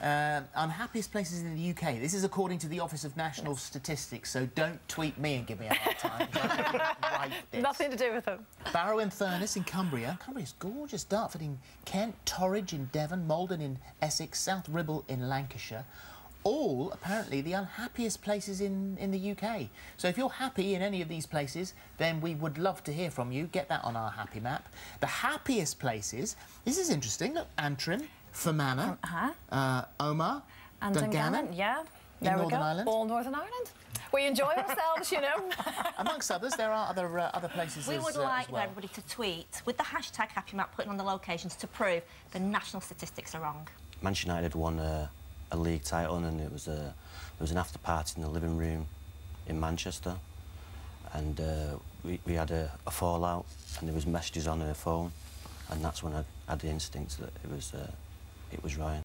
Um, unhappiest places in the UK. This is according to the Office of National Statistics, so don't tweet me and give me a hard time. Nothing to do with them. Barrow in Furness in Cumbria. Cumbria's gorgeous. Dartford in Kent. Torridge in Devon. Maldon in Essex. South Ribble in Lancashire. All, apparently, the unhappiest places in, in the UK. So if you're happy in any of these places, then we would love to hear from you. Get that on our happy map. The happiest places, this is interesting. Look, Antrim, Fermanagh, Uh-huh. uh, Omagh, And Dungannon, Dungannon, yeah. There we Northern go. Ireland? All Northern Ireland. We enjoy ourselves, you know. Amongst others, there are other uh, other places We as, would uh, like as well. everybody to tweet with the hashtag Happy Map, putting on the locations to prove the national statistics are wrong. Manchester United won a, a league title and it was a, there was an after party in the living room in Manchester and uh, we, we had a, a fallout and there was messages on her phone and that's when I had the instinct that it was, uh, it was Ryan.